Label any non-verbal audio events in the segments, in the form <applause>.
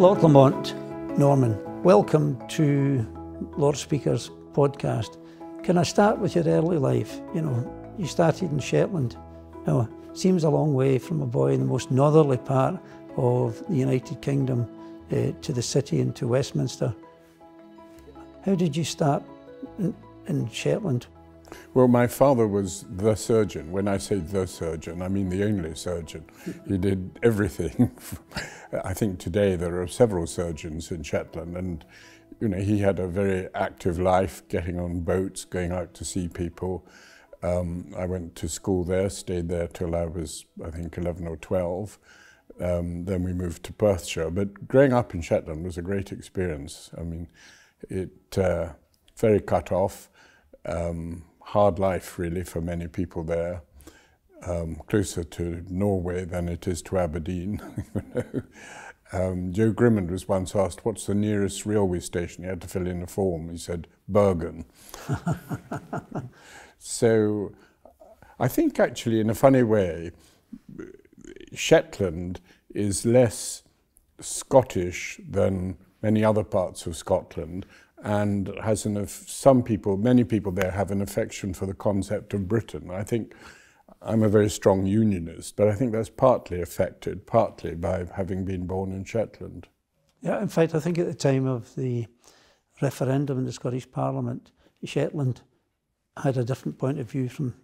Lord Lamont, Norman, welcome to Lord Speaker's podcast. Can I start with your early life? You know, you started in Shetland. Now, seems a long way from a boy in the most northerly part of the United Kingdom uh, to the city and to Westminster. How did you start in, in Shetland? Well, my father was the surgeon. When I say the surgeon, I mean the only surgeon. He did everything. <laughs> I think today there are several surgeons in Shetland, and you know he had a very active life, getting on boats, going out to see people. Um, I went to school there, stayed there till I was, I think, 11 or 12. Um, then we moved to Perthshire. But growing up in Shetland was a great experience. I mean, it uh, very cut off. Um, hard life, really, for many people there. Um, closer to Norway than it is to Aberdeen. <laughs> um, Jo Grimond was once asked, what's the nearest railway station? He had to fill in a form. He said, Bergen. <laughs> so I think actually, in a funny way, Shetland is less Scottish than many other parts of Scotland and has an some people, many people there have an affection for the concept of Britain. I think I'm a very strong unionist, but I think that's partly affected, partly by having been born in Shetland. Yeah, in fact, I think at the time of the referendum in the Scottish Parliament, Shetland had a different point of view from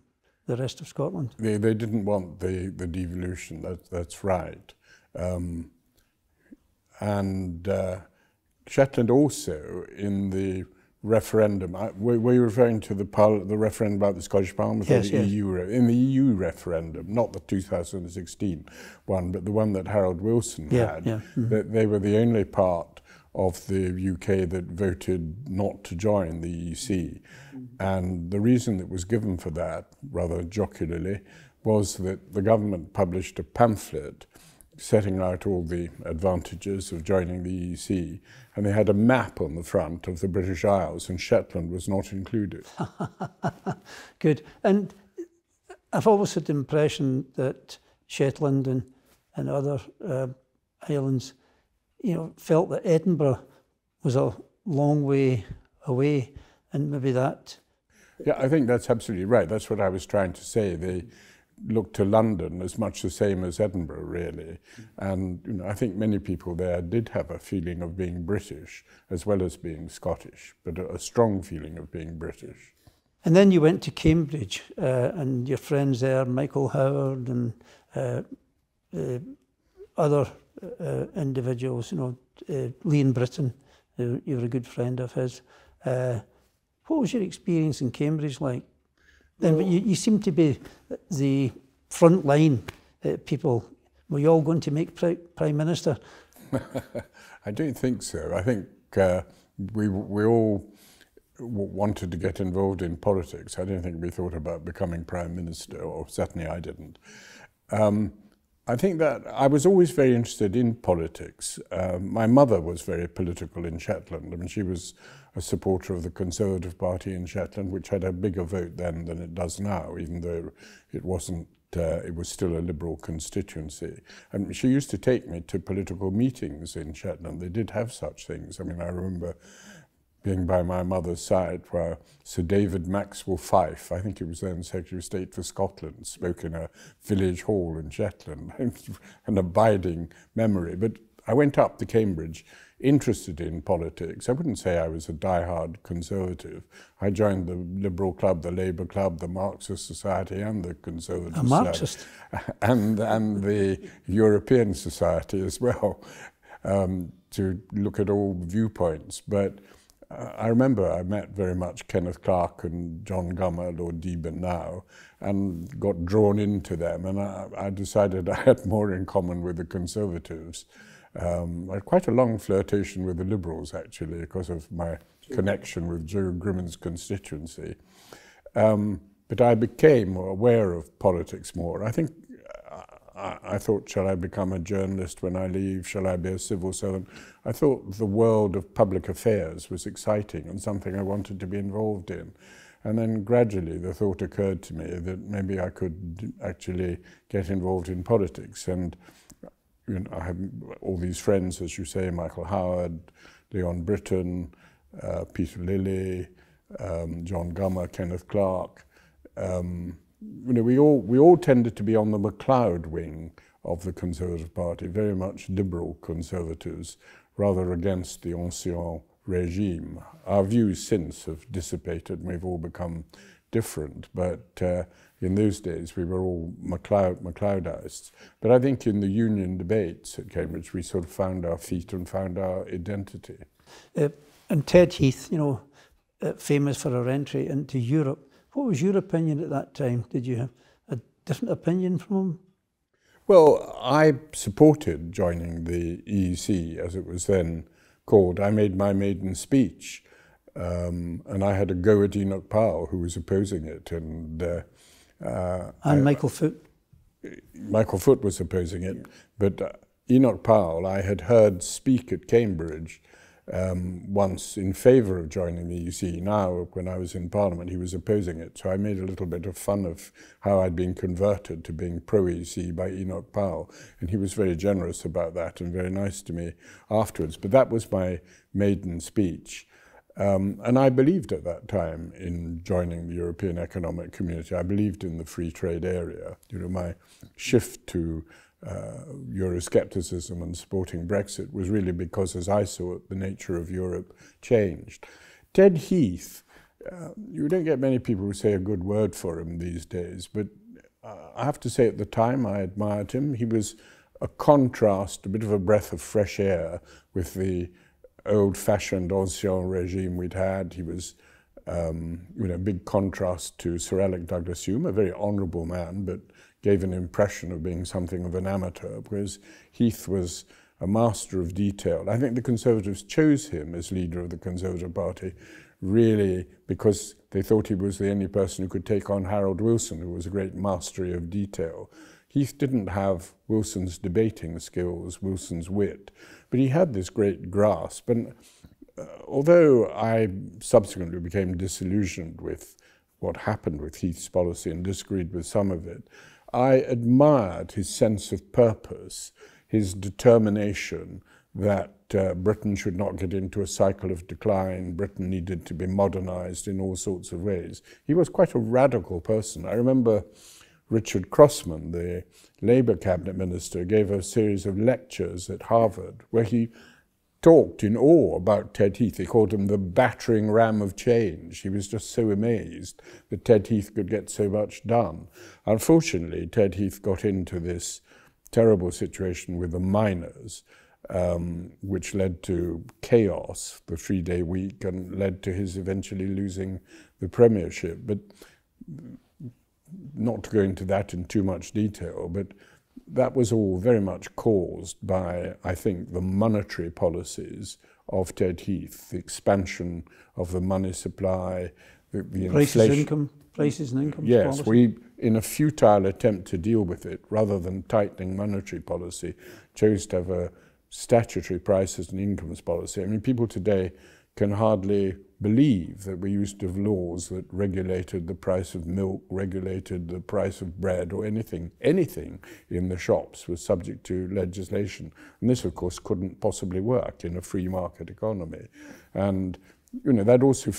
the rest of Scotland. They, they didn't want the, the devolution, that, that's right. Um, and uh, Shetland also in the referendum, were, were you referring to the, the referendum about the Scottish Parliament yes, the yes. EU? In the EU referendum, not the 2016 one, but the one that Harold Wilson yeah, had, yeah. Mm -hmm. they were the only part of the UK that voted not to join the EC. Mm -hmm. And the reason that was given for that, rather jocularly, was that the government published a pamphlet setting out all the advantages of joining the EEC, and they had a map on the front of the British Isles, and Shetland was not included. <laughs> Good. And I've always had the impression that Shetland and, and other uh, islands, you know, felt that Edinburgh was a long way away, and maybe that. Yeah, I think that's absolutely right. That's what I was trying to say. The, look to London as much the same as Edinburgh, really. And you know, I think many people there did have a feeling of being British as well as being Scottish, but a, a strong feeling of being British. And then you went to Cambridge, uh, and your friends there, Michael Howard and uh, uh, other uh, individuals, you know, uh, Leon Brittan, you were a good friend of his. Uh, what was your experience in Cambridge like? Then you, you seem to be the front line uh, people. Were you all going to make pri Prime Minister? <laughs> I don't think so. I think uh, we, we all wanted to get involved in politics. I don't think we thought about becoming Prime Minister, or certainly I didn't. Um, I think that I was always very interested in politics. Um, my mother was very political in Shetland. I mean, she was a supporter of the Conservative Party in Shetland, which had a bigger vote then than it does now, even though it wasn't. Uh, it was still a liberal constituency. And she used to take me to political meetings in Shetland. They did have such things. I mean, I remember being by my mother's side, where Sir David Maxwell Fyfe, I think he was then Secretary of State for Scotland, spoke in a village hall in Shetland, <laughs> an abiding memory. But I went up to Cambridge interested in politics. I wouldn't say I was a die-hard conservative. I joined the Liberal Club, the Labour Club, the Marxist Society and the Conservative a Marxist. Society. <laughs> And, and the European Society as well, um, to look at all viewpoints. But I remember I met very much Kenneth Clarke and John Gummer, Lord Deben now, and got drawn into them. And I, I decided <laughs> I had more in common with the Conservatives. Um, I had quite a long flirtation with the Liberals, actually, because of my connection with Jo Grimond's constituency. Um, but I became aware of politics more. I think I, thought, shall I become a journalist when I leave? Shall I be a civil servant? I thought the world of public affairs was exciting and something I wanted to be involved in. And then gradually the thought occurred to me that maybe I could actually get involved in politics. And you know, I have all these friends, as you say, Michael Howard, Leon Brittan, uh, Peter Lilley, um, John Gummer, Kenneth Clarke, Um, you know, we all, we all tended to be on the MacLeod wing of the Conservative Party, very much liberal conservatives, rather against the ancien regime. Our views since have dissipated and we've all become different, but uh, in those days we were all MacLeod, MacLeodists. But I think in the union debates at Cambridge we sort of found our feet and found our identity. Uh, and Ted Heath, you know, uh, famous for her entry into Europe. What was your opinion at that time? Did you have a different opinion from him? Well, I supported joining the EEC, as it was then called. I made my maiden speech, um, and I had a go at Enoch Powell, who was opposing it, and uh, uh, and I, Michael Foot. Michael Foot was opposing it, yeah. but uh, Enoch Powell, I had heard speak at Cambridge um, once in favour of joining the EC. Now, when I was in Parliament, he was opposing it. So I made a little bit of fun of how I'd been converted to being pro-EC by Enoch Powell. And he was very generous about that and very nice to me afterwards. But that was my maiden speech. Um, and I believed at that time in joining the European Economic Community. I believed in the free trade area. You know, my shift to uh, Euroscepticism and supporting Brexit was really because, as I saw it, the nature of Europe changed. Ted Heath, uh, you don't get many people who say a good word for him these days, but uh, I have to say at the time I admired him. He was a contrast, a bit of a breath of fresh air with the old-fashioned ancien regime we'd had. He was um, you know, big contrast to Sir Alec Douglas Home, a very honourable man, but gave an impression of being something of an amateur, whereas Heath was a master of detail. I think the Conservatives chose him as leader of the Conservative Party really because they thought he was the only person who could take on Harold Wilson, who was a great mastery of detail. Heath didn't have Wilson's debating skills, Wilson's wit, but he had this great grasp. And uh, although I subsequently became disillusioned with what happened with Heath's policy and disagreed with some of it, I admired his sense of purpose, his determination that uh, Britain should not get into a cycle of decline. Britain needed to be modernized in all sorts of ways. He was quite a radical person. I remember Richard Crossman, the Labour cabinet minister, gave a series of lectures at Harvard where he talked in awe about Ted Heath. He called him the battering ram of change. He was just so amazed that Ted Heath could get so much done. Unfortunately, Ted Heath got into this terrible situation with the miners, um, which led to chaos, the three-day week, and led to his eventually losing the premiership. But not to go into that in too much detail, but that was all very much caused by, I think, the monetary policies of Ted Heath, the expansion of the money supply, the, the prices inflation. income, prices and income. Yes, policy. we, in a futile attempt to deal with it, rather than tightening monetary policy, chose to have a statutory prices and incomes policy. I mean, people today can hardly believe that we used to have laws that regulated the price of milk, regulated the price of bread, or anything, anything in the shops was subject to legislation. And this, of course, couldn't possibly work in a free market economy. And, you know, that also,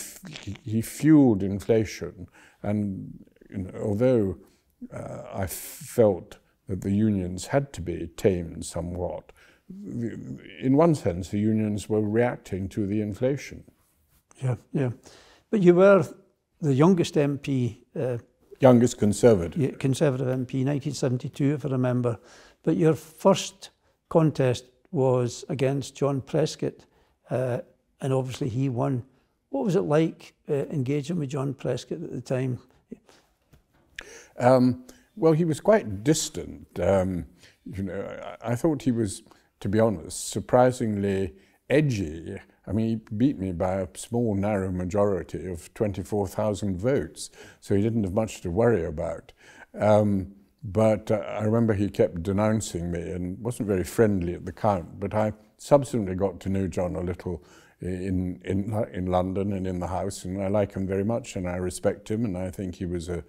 he fueled inflation. And, you know, although uh, I felt that the unions had to be tamed somewhat, in one sense, the unions were reacting to the inflation. Yeah, yeah. But you were the youngest MP. Uh, youngest Conservative. Conservative MP, 1972, if I remember. But your first contest was against John Prescott, uh, and obviously he won. What was it like uh, engaging with John Prescott at the time? Um, well, he was quite distant. Um, you know, I, I thought he was, to be honest, surprisingly edgy I mean, he beat me by a small, narrow majority of 24,000 votes, so he didn't have much to worry about. Um, but uh, I remember he kept denouncing me and wasn't very friendly at the count. But I subsequently got to know John a little in, in, in London and in the House, and I like him very much, and I respect him, and I think he was a,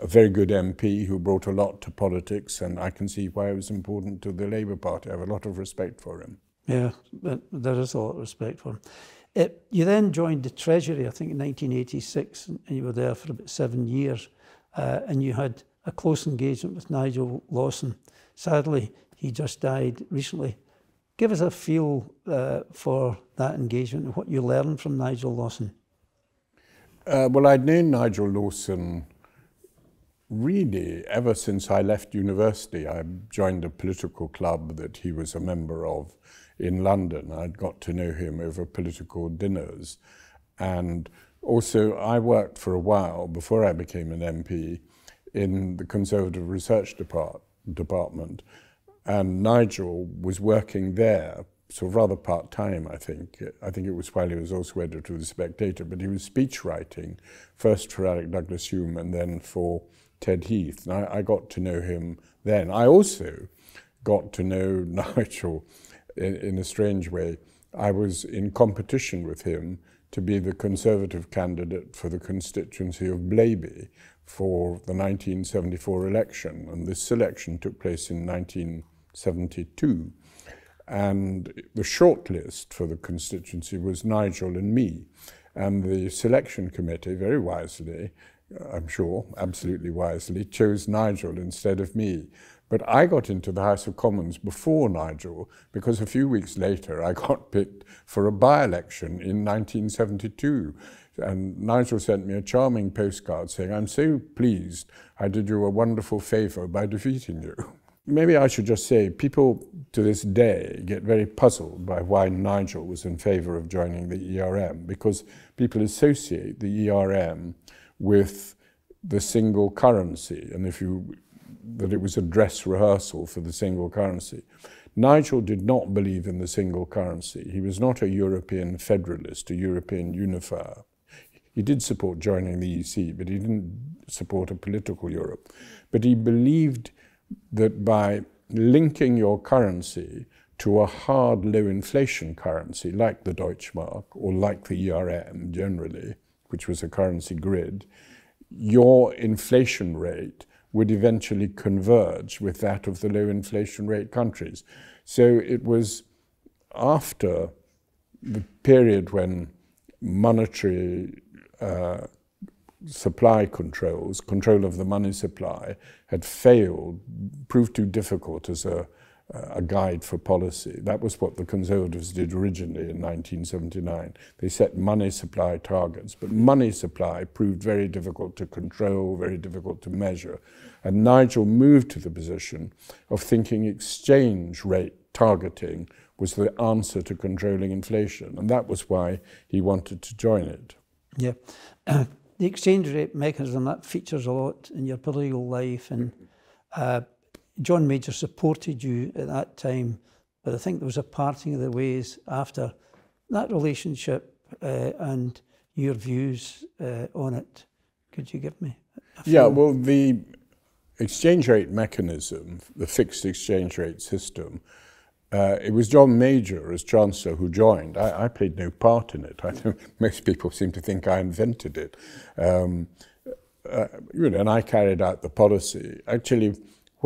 a very good MP who brought a lot to politics, and I can see why it was important to the Labour Party. I have a lot of respect for him. Yeah, there is a lot of respect for him. It, you then joined the Treasury, I think, in 1986, and you were there for about seven years, uh, and you had a close engagement with Nigel Lawson. Sadly, he just died recently. Give us a feel uh, for that engagement and what you learned from Nigel Lawson. Uh, well, I'd known Nigel Lawson really ever since I left university. I joined a political club that he was a member of in London. I'd got to know him over political dinners. And also, I worked for a while before I became an MP in the Conservative Research Depart Department. And Nigel was working there, so rather part time, I think. I think it was while he was also editor of The Spectator, but he was speech writing, first for Alec Douglas Home and then for Ted Heath. And I, I got to know him then. I also got to know <laughs> Nigel in, in a strange way. I was in competition with him to be the Conservative candidate for the constituency of Blaby for the 1974 election. And this selection took place in 1972. And the shortlist for the constituency was Nigel and me. And the selection committee, very wisely, I'm sure, absolutely wisely, chose Nigel instead of me. But I got into the House of Commons before Nigel because a few weeks later I got <laughs> picked for a by-election in 1972. And Nigel sent me a charming postcard saying, I'm so pleased I did you a wonderful favour by defeating you. <laughs> Maybe I should just say people to this day get very puzzled by why Nigel was in favour of joining the ERM because people associate the ERM with the single currency. And if you that it was a dress rehearsal for the single currency. Nigel did not believe in the single currency. He was not a European federalist, a European unifier. He did support joining the EC, but he didn't support a political Europe. But he believed that by linking your currency to a hard low inflation currency like the Deutschmark or like the ERM generally, which was a currency grid, your inflation rate would eventually converge with that of the low inflation rate countries. So it was after the period when monetary uh, supply controls, control of the money supply, had failed, proved too difficult as a a guide for policy. That was what the Conservatives did originally in 1979. They set money supply targets, but money supply proved very difficult to control, very difficult to measure. And Nigel moved to the position of thinking exchange rate targeting was the answer to controlling inflation. And that was why he wanted to join it. Yeah. <coughs> The exchange rate mechanism, that features a lot in your political life and uh, John Major supported you at that time, but I think there was a parting of the ways after that relationship uh, and your views uh, on it. Could you give me? Yeah, well, the exchange rate mechanism, the fixed exchange rate system, uh, it was John Major as Chancellor who joined. I, I played no part in it. I <laughs> most people seem to think I invented it. Um, uh, you know, and I carried out the policy. Actually,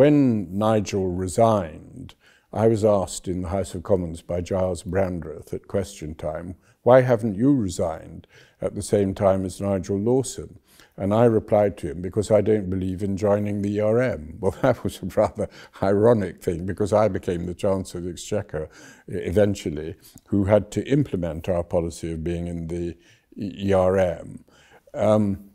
when Nigel resigned, I was asked in the House of Commons by Giles Brandreth at question time, why haven't you resigned at the same time as Nigel Lawson? And I replied to him, because I don't believe in joining the ERM. Well, <laughs> that was a rather ironic thing, because I became the Chancellor of the Exchequer eventually, who had to implement our policy of being in the ERM. Um,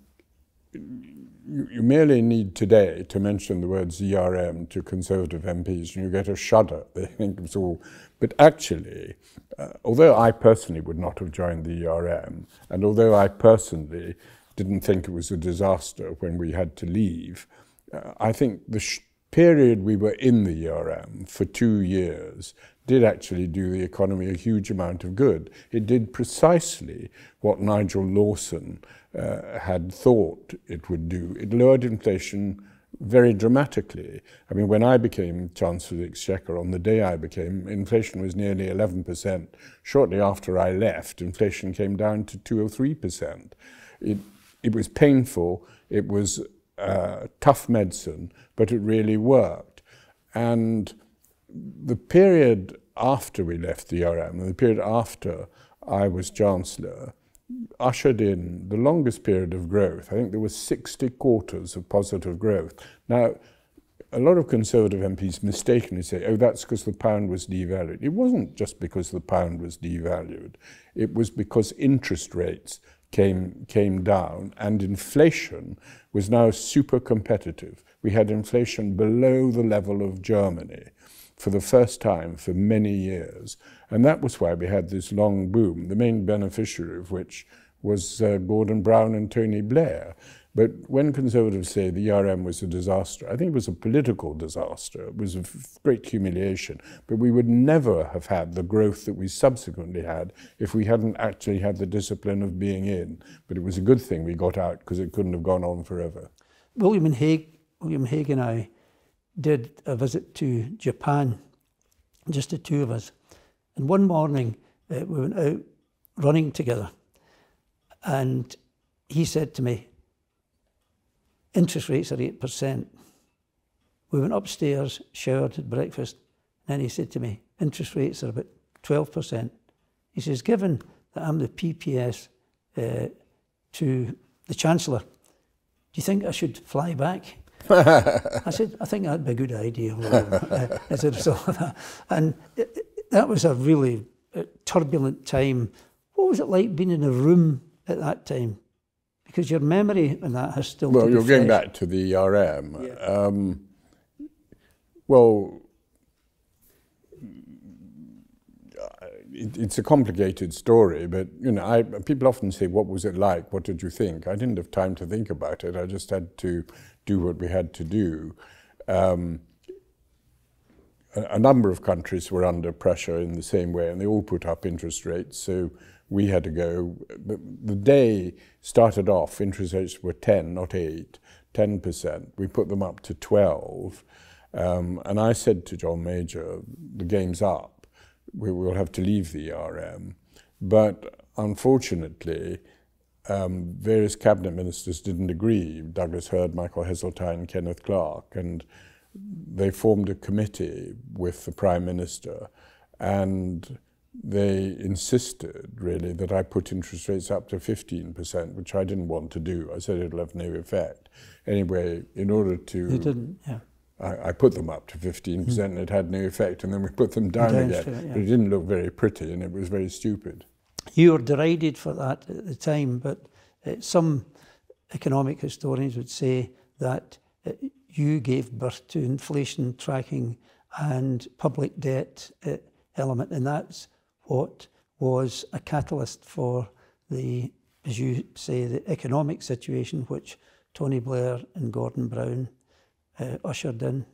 you, you merely need today to mention the word ERM to Conservative MPs and you get a shudder. <laughs> They think it's all. But actually, uh, although I personally would not have joined the ERM, and although I personally didn't think it was a disaster when we had to leave, uh, I think the period we were in the ERM for two years did actually do the economy a huge amount of good. It did precisely what Nigel Lawson uh, had thought it would do. It lowered inflation very dramatically. I mean, when I became Chancellor of the Exchequer, on the day I became, inflation was nearly 11%. Shortly after I left, inflation came down to 2 or 3%. It, it was painful, it was uh, tough medicine, but it really worked. And the period after we left the ERM, the period after I was Chancellor, ushered in the longest period of growth. I think there were 60 quarters of positive growth. Now, a lot of Conservative MPs mistakenly say, oh, that's because the pound was devalued. It wasn't just because the pound was devalued. It was because interest rates came, came down and inflation was now super competitive. We had inflation below the level of Germany for the first time for many years. And that was why we had this long boom, the main beneficiary of which was uh, Gordon Brown and Tony Blair. But when Conservatives say the ERM was a disaster, I think it was a political disaster. It was a great humiliation. But we would never have had the growth that we subsequently had if we hadn't actually had the discipline of being in. But it was a good thing we got out because it couldn't have gone on forever. William and Hague, William Hague and I did a visit to Japan, just the two of us. And one morning uh, we went out running together, and he said to me, interest rates are 8%. We went upstairs, showered, had breakfast, and then he said to me, interest rates are about 12%. He says, given that I'm the PPS uh, to the Chancellor, do you think I should fly back? I said, I think that'd be a good idea uh, as a result of that. And it, it, that was a really uh, turbulent time. What was it like being in a room at that time? Because your memory and that has still. Well, you're fresh. going back to the ERM. Yeah. Um, well, it, it's a complicated story, but you know, I, people often say, "What was it like? What did you think?" I didn't have time to think about it. I just had to do what we had to do. Um, a, a, number of countries were under pressure in the same way, and they all put up interest rates. So we had to go. The, day started off, interest rates were 10, not 8, 10%. We put them up to 12. Um, and I said to John Major, the game's up. We will have to leave the ERM. But unfortunately, um, various cabinet ministers didn't agree. Douglas Hurd, Michael Heseltine, Kenneth Clarke, and they formed a committee with the Prime Minister, and they insisted really that I put interest rates up to 15%, which I didn't want to do. I said it'll have no effect. Anyway, in order to... You didn't, yeah. I, I put them up to 15% mm. and it had no effect, and then we put them down, down again. It, yeah. But it didn't look very pretty, and it was very stupid. You were derided for that at the time, but uh, some economic historians would say that uh, you gave birth to inflation tracking and public debt uh, element, and that's what was a catalyst for the, as you say, the economic situation which Tony Blair and Gordon Brown uh, ushered in.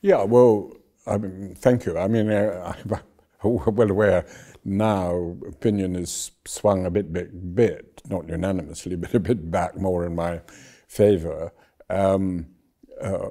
Yeah, well, I mean, thank you. I mean, uh, <laughs> I'm well aware now opinion is swung a bit, bit, bit, not unanimously, <laughs> but a bit back more in my favour, um, uh,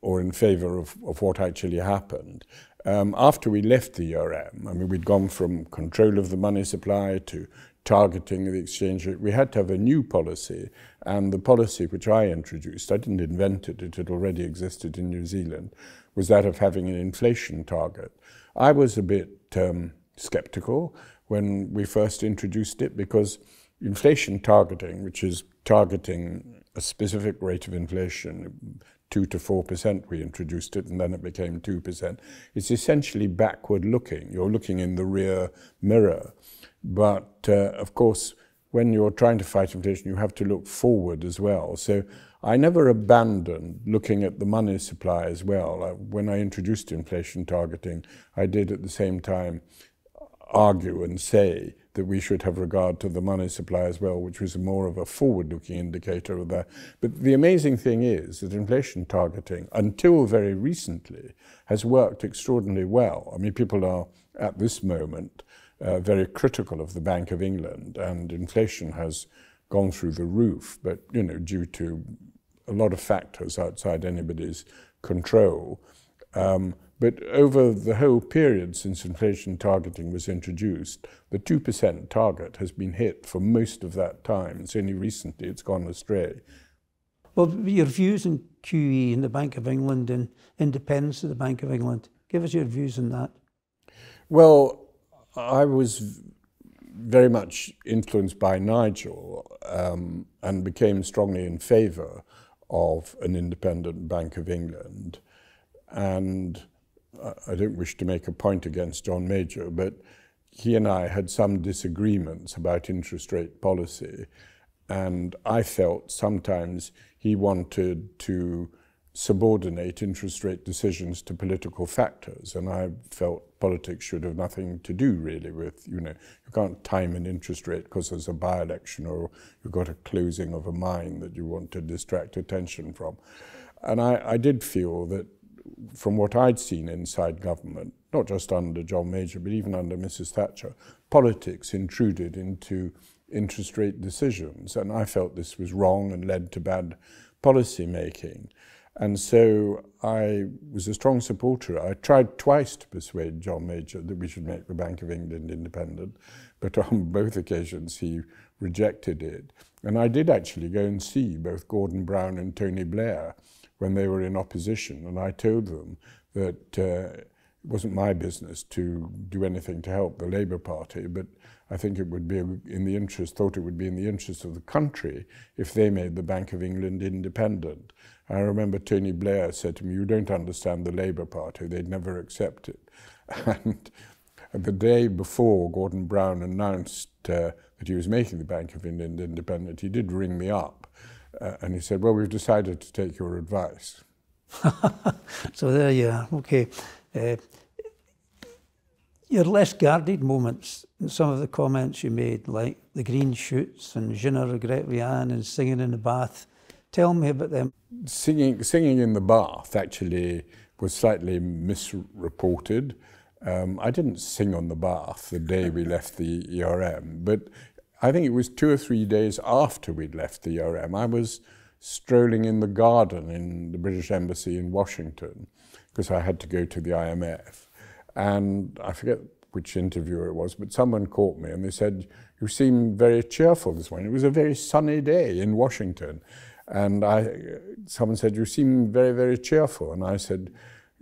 or in favour of, of what actually happened. Um, after we left the ERM, I mean, we'd gone from control of the money supply to targeting the exchange rate. We had to have a new policy, and the policy which I introduced, I didn't invent it, it had already existed in New Zealand, was that of having an inflation target. I was a bit um, skeptical when we first introduced it because inflation targeting, which is targeting a specific rate of inflation, 2 to 4%, we introduced it, and then it became 2%. It's essentially backward looking. You're looking in the rear mirror. But uh, of course, when you're trying to fight inflation, you have to look forward as well. So I never abandoned looking at the money supply as well. When I introduced inflation targeting, I did at the same time argue and say that we should have regard to the money supply as well, which was more of a forward-looking indicator of that. But the amazing thing is that inflation targeting, until very recently, has worked extraordinarily well. I mean, people are, at this moment, uh, very critical of the Bank of England, and inflation has gone through the roof, but, you know, due to a lot of factors outside anybody's control. Um, but over the whole period since inflation targeting was introduced, the 2% target has been hit for most of that time. It's only recently it's gone astray. Well, your views on QE and the Bank of England and independence of the Bank of England. Give us your views on that. Well, I was very much influenced by Nigel um, and became strongly in favour of an independent Bank of England. And I don't wish to make a point against John Major, but he and I had some disagreements about interest rate policy. And I felt sometimes he wanted to subordinate interest rate decisions to political factors. And I felt politics should have nothing to do really with, you know, you can't time an interest rate because there's a by-election or you've got a closing of a mine that you want to distract attention from. And I, I did feel that from what I'd seen inside government, not just under John Major, but even under Mrs. Thatcher, politics intruded into interest rate decisions. And I felt this was wrong and led to bad policy making. And so I was a strong supporter. I tried twice to persuade John Major that we should make the Bank of England independent, but on <laughs> both occasions he rejected it. And I did actually go and see both Gordon Brown and Tony Blair when they were in opposition, and I told them that uh, it wasn't my business to do anything to help the Labour Party, but I think it would be in the interest, thought it would be in the interest of the country if they made the Bank of England independent. I remember Tony Blair said to me, you don't understand the Labour Party, they'd never accept it. <laughs> And the day before Gordon Brown announced uh, that he was making the Bank of England independent, he did ring me up uh, and he said, well, we've decided to take your advice. <laughs> so there you are. Okay. Uh, your less guarded moments, some of the comments you made, like the green shoots and Je ne regrette rien and singing in the bath. Tell me about them. Singing, singing in the bath actually was slightly misreported. Um, I didn't sing on the bath the day we left the ERM, but I think it was two or three days after we'd left the ERM. I was strolling in the garden in the British Embassy in Washington because I had to go to the IMF. And I forget which interviewer it was, but someone caught me and they said, you seem very cheerful this morning. It was a very sunny day in Washington. And I, someone said, you seem very, very cheerful. And I said,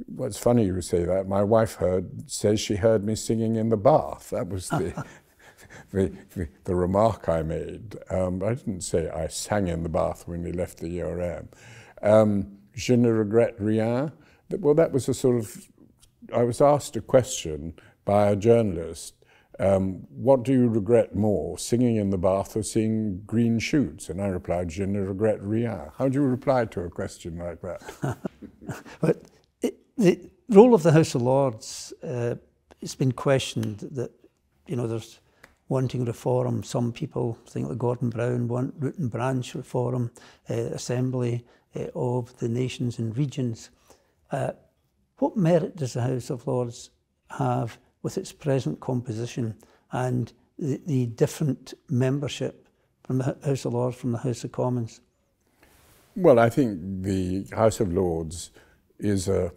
well, it's funny you say that. My wife heard, says she heard me singing in the bath. That was the, <laughs> the, the, remark I made. Um, I didn't say I sang in the bath when we left the ERM. Um, je ne regrette rien. Well, that was a sort of, I was asked a question by a journalist, um, what do you regret more, singing in the bath or seeing green shoots? And I replied, je ne regrette rien. How do you reply to a question like that? <laughs> but it, the role of the House of Lords, uh, it's been questioned that, you know, there's wanting reform. Some people think that Gordon Brown want root and branch reform, uh, assembly uh, of the nations and regions. Uh, what merit does the House of Lords have with its present composition and the, the different membership from the House of Lords from the House of Commons? Well, I think the House of Lords is a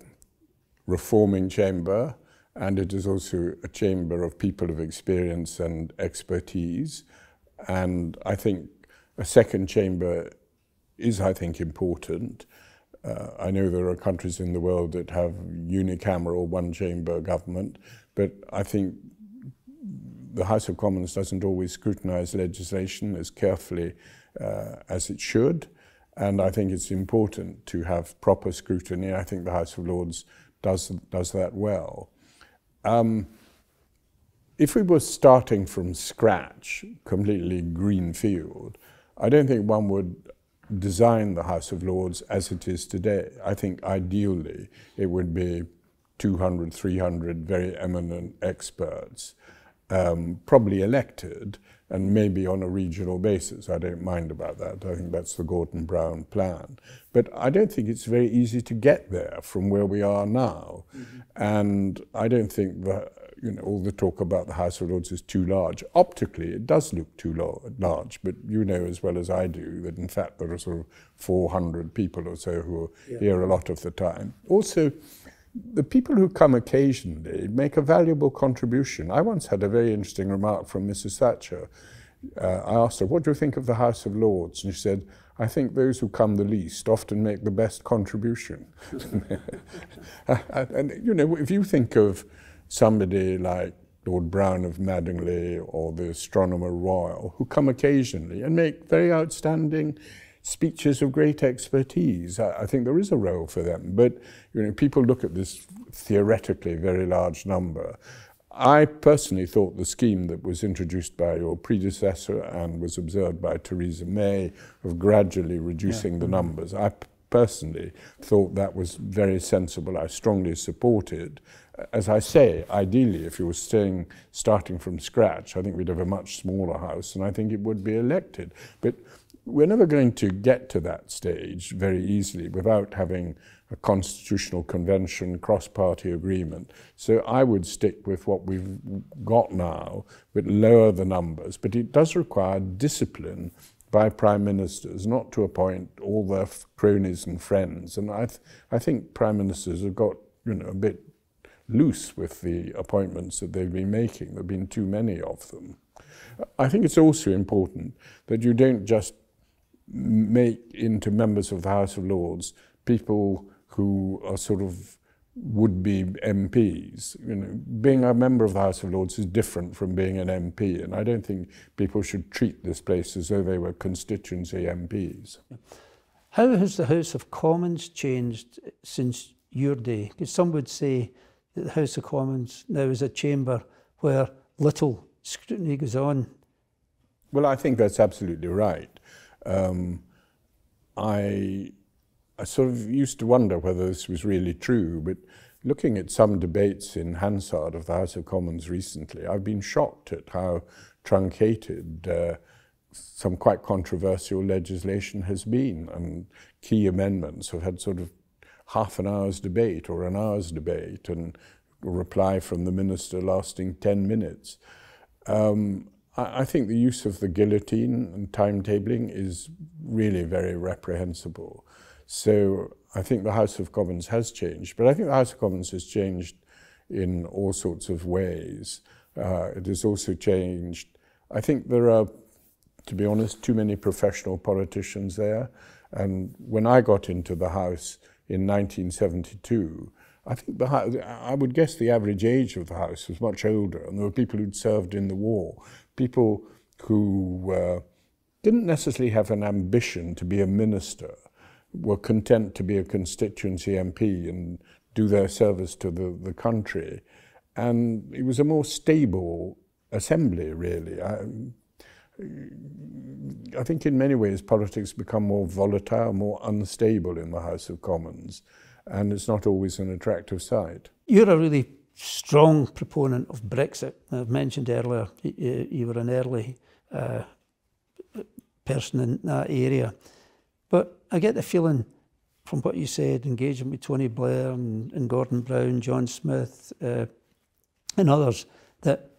reforming chamber and it is also a chamber of people of experience and expertise. And I think a second chamber is, I think, important. Uh, I know there are countries in the world that have unicameral one-chamber government, but I think the House of Commons doesn't always scrutinize legislation as carefully uh, as it should. And I think it's important to have proper scrutiny. I think the House of Lords does, does that well. Um, if we were starting from scratch, completely green field, I don't think one would design the House of Lords as it is today. I think ideally it would be 200, 300 very eminent experts, um, probably elected, and maybe on a regional basis. I don't mind about that. I think that's the Gordon Brown plan. But I don't think it's very easy to get there from where we are now. Mm -hmm. And I don't think that you know, all the talk about the House of Lords is too large. Optically, it does look too large, but you know as well as I do that in fact there are sort of 400 people or so who are yeah. here a lot of the time. Also, the people who come occasionally make a valuable contribution. I once had a very interesting remark from Mrs. Thatcher. Uh, I asked her, What do you think of the House of Lords? And she said, I think those who come the least often make the best contribution. <laughs> and, you know, if you think of somebody like Lord Browne of Madingley or the Astronomer Royal, who come occasionally and make very outstanding speeches of great expertise. I, I, think there is a role for them. But you know, people look at this theoretically very large number. I personally thought the scheme that was introduced by your predecessor and was observed by Theresa May of gradually reducing yeah. the numbers, I personally thought that was very sensible. I strongly supported. As I say, ideally, if you were staying, starting from scratch, I think we'd have a much smaller house and I think it would be elected. But we're never going to get to that stage very easily without having a constitutional convention, cross-party agreement. So I would stick with what we've got now, but lower the numbers. But it does require discipline by prime ministers, not to appoint all their cronies and friends. And I, th I think prime ministers have got you know a bit loose with the appointments that they've been making. There have been too many of them. I think it's also important that you don't just make into members of the House of Lords people who are sort of would be MPs. You know, being a member of the House of Lords is different from being an MP, and I don't think people should treat this place as though they were constituency MPs. How has the House of Commons changed since your day? Because some would say that the House of Commons now is a chamber where little scrutiny goes on. Well, I think that's absolutely right. Um, I, I sort of used to wonder whether this was really true, but looking at some debates in Hansard of the House of Commons recently, I've been shocked at how truncated uh, some quite controversial legislation has been, and key amendments have had sort of half an hour's debate or an hour's debate, and reply from the minister lasting 10 minutes. Um, I think the use of the guillotine and timetabling is really very reprehensible. So I think the House of Commons has changed, but I think the House of Commons has changed in all sorts of ways. Uh, it has also changed. I think there are, to be honest, too many professional politicians there. And when I got into the House in 1972, I think the, I would guess the average age of the House was much older, and there were people who'd served in the war people who uh, didn't necessarily have an ambition to be a minister, were content to be a constituency MP and do their service to the, the country. And it was a more stable assembly, really. I, I think in many ways politics become more volatile, more unstable in the House of Commons, and it's not always an attractive sight. You're a really strong proponent of Brexit. I've mentioned earlier you, were an early uh, person in that area. But I get the feeling from what you said, engaging with Tony Blair and, and Gordon Brown, John Smith, uh, and others, that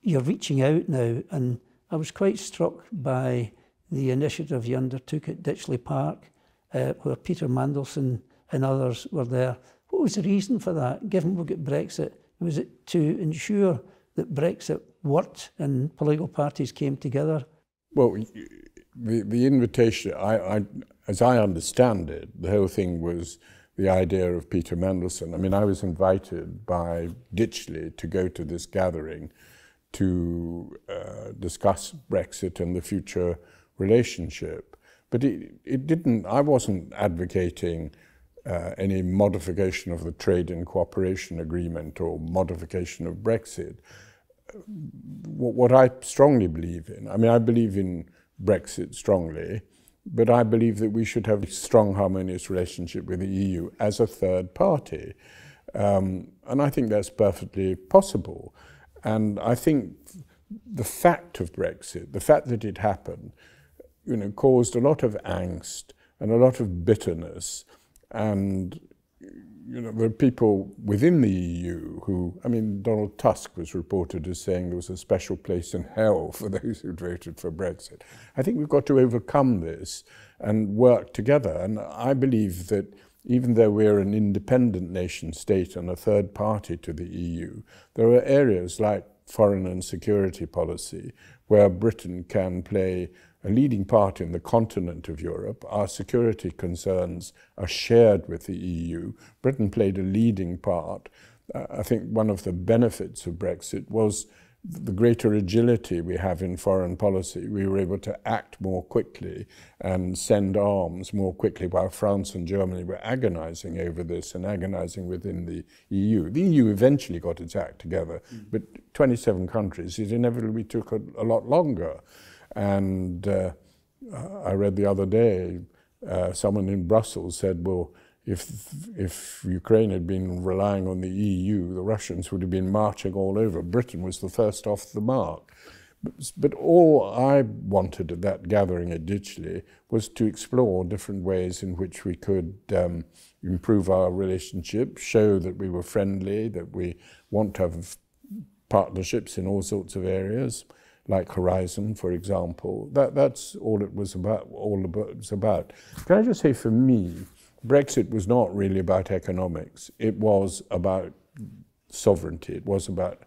you're reaching out now. And I was quite struck by the initiative you undertook at Ditchley Park, uh, where Peter Mandelson and others were there what was the reason for that, given we've got Brexit? Was it to ensure that Brexit worked and political parties came together? Well, the, the invitation, I, I, as I understand it, the whole thing was the idea of Peter Mandelson. I mean, I was invited by Ditchley to go to this gathering to uh, discuss Brexit and the future relationship. But it, it didn't, I wasn't advocating uh, any modification of the trade and cooperation agreement or modification of Brexit. What I strongly believe in, I mean, I believe in Brexit strongly, but I believe that we should have a strong, harmonious relationship with the EU as a third party. Um, and I think that's perfectly possible. And I think the fact of Brexit, the fact that it happened, you know, caused a lot of angst and a lot of bitterness and you know, there are people within the EU who, I mean, Donald Tusk was reported as saying there was a special place in hell <laughs> for those who voted for Brexit. I think we've got to overcome this and work together. And I believe that even though we're an independent nation state and a third party to the EU, there are areas like foreign and security policy where Britain can play a leading part in the continent of Europe. Our security concerns are shared with the EU. Britain played a leading part. Uh, I think one of the benefits of Brexit was the greater agility we have in foreign policy. We were able to act more quickly and send arms more quickly while France and Germany were agonizing over this and agonizing within the EU. The EU eventually got its act together, mm. but 27 countries, it inevitably took a, a lot longer. And uh, I read the other day, uh, someone in Brussels said, well, if, if Ukraine had been relying on the EU, the Russians would have been marching all over. Britain was the first off the mark. But, all I wanted at that gathering at Ditchley was to explore different ways in which we could um, improve our relationship, show that we were friendly, that we want to have partnerships in all sorts of areas like Horizon, for example. That, that's all it was about. All it was about. Can I just say, for me, Brexit was not really about economics. It was about sovereignty. It was about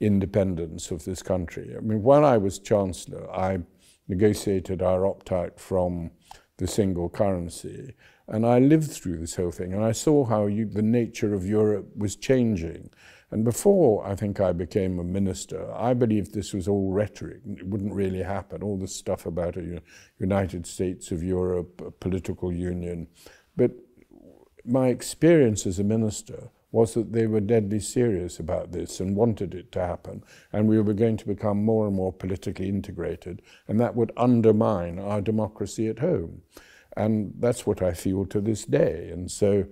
independence of this country. I mean, while I was Chancellor, I negotiated our opt-out from the single currency. And I lived through this whole thing, and I saw how you, the nature of Europe was changing. And before I think I became a minister, I believed this was all rhetoric. It wouldn't really happen. All this stuff about a United States of Europe, a political union. But my experience as a minister was that they were deadly serious about this and wanted it to happen. And we were going to become more and more politically integrated. And that would undermine our democracy at home. And that's what I feel to this day. And so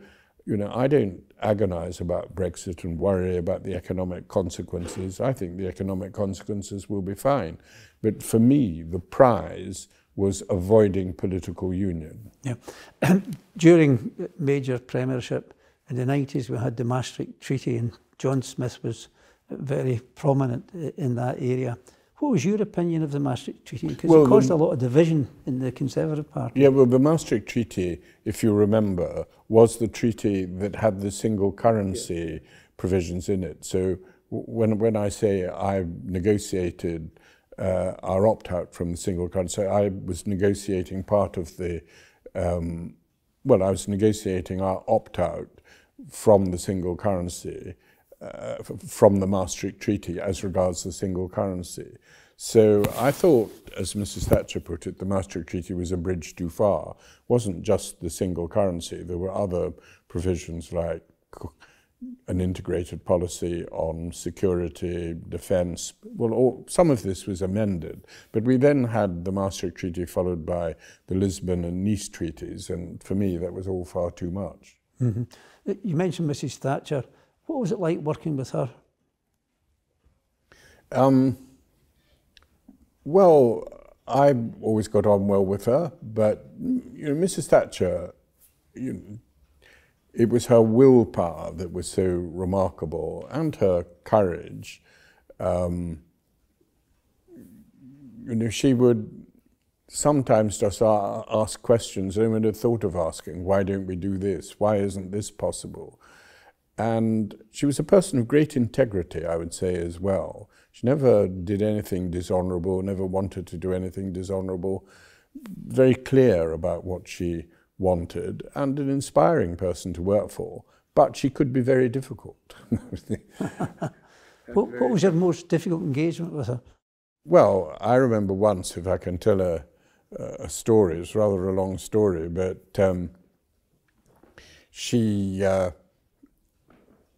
you know, I don't agonize about Brexit and worry about the economic consequences. I think the economic consequences will be fine. But for me, the prize was avoiding political union. Yeah. <clears throat> During major premiership in the 90s, we had the Maastricht Treaty, and John Smith was very prominent in that area. What was your opinion of the Maastricht Treaty? Because well, it caused the, a lot of division in the Conservative Party. Yeah, well, the Maastricht Treaty, if you remember, was the treaty that had the single currency yeah. provisions in it. So when, when I say I negotiated uh, our opt-out from the single currency, I was negotiating part of the, um, well, I was negotiating our opt-out from the single currency uh, from the Maastricht Treaty as regards the single currency. So I thought, as Mrs. Thatcher put it, the Maastricht Treaty was a bridge too far. It wasn't just the single currency. There were other provisions like an integrated policy on security, defence. Well, all, some of this was amended, but we then had the Maastricht Treaty followed by the Lisbon and Nice treaties, and for me that was all far too much. Mm -hmm. You mentioned Mrs. Thatcher. What was it like working with her? Um, well, I always got on well with her, but you know, Mrs. Thatcher, you it was her willpower that was so remarkable and her courage. Um, you know, she would sometimes just ask questions no one had thought of asking. Why don't we do this? Why isn't this possible? And she was a person of great integrity, I would say, as well. She never did anything dishonorable, never wanted to do anything dishonorable, very clear about what she wanted, and an inspiring person to work for. But she could be very difficult. <laughs> <laughs> what, what was your most difficult engagement with her? Well, I remember once, if I can tell a, a story, it's rather a long story, but um, she uh,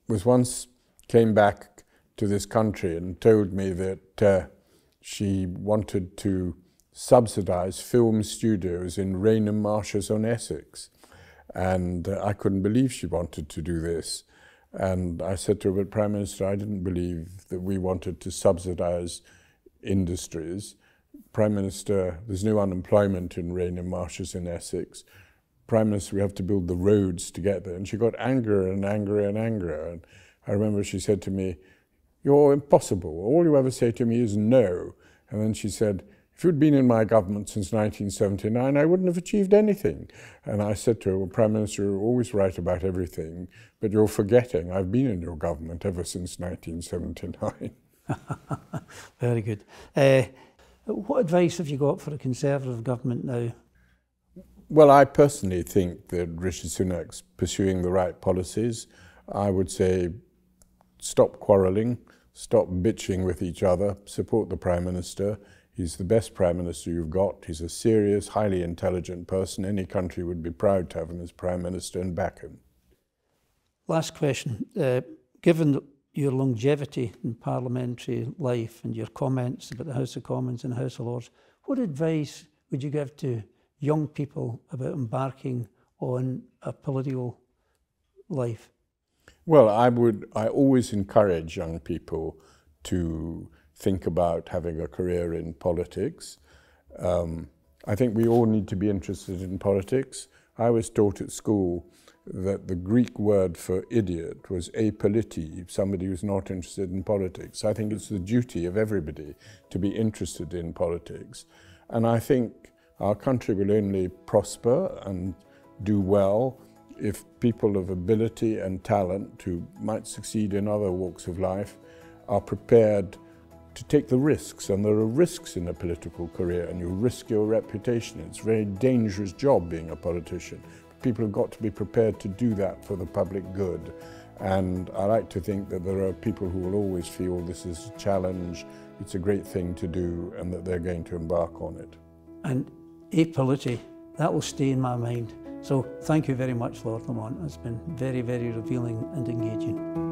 was once came back to this country and told me that uh, she wanted to subsidize film studios in Rainham Marshes on Essex. And uh, I couldn't believe she wanted to do this. And I said to her, but Prime Minister, I didn't believe that we wanted to subsidize industries. Prime Minister, there's no unemployment in Rainham Marshes in Essex. Prime Minister, we have to build the roads to get there. And she got angrier and angrier and angrier. And I remember she said to me, You're impossible. All you ever say to me is no. And then she said, if you'd been in my government since 1979, I wouldn't have achieved anything. And I said to her, well, Prime Minister, you're always right about everything, but you're forgetting I've been in your government ever since 1979. <laughs> Very good. Uh, what advice have you got for a Conservative government now? Well, I personally think that Rishi Sunak's pursuing the right policies. I would say stop quarrelling, stop bitching with each other, support the Prime Minister. He's the best Prime Minister you've got. He's a serious, highly intelligent person. Any country would be proud to have him as Prime Minister and back him. Last question. Uh, given your longevity in parliamentary life and your comments about the House of Commons and the House of Lords, what advice would you give to young people about embarking on a political life? Well, I would. I always encourage young people to think about having a career in politics. Um, I think we all need to be interested in politics. I was taught at school that the Greek word for idiot was apoliti, somebody who's not interested in politics. I think it's the duty of everybody to be interested in politics. And I think our country will only prosper and do well if people of ability and talent who might succeed in other walks of life are prepared to take the risks, and there are risks in a political career, and you risk your reputation. It's a very dangerous job being a politician. People have got to be prepared to do that for the public good. And I like to think that there are people who will always feel this is a challenge, it's a great thing to do, and that they're going to embark on it. And apolity, that will stay in my mind. So thank you very much, Lord Lamont. It's been very, very revealing and engaging.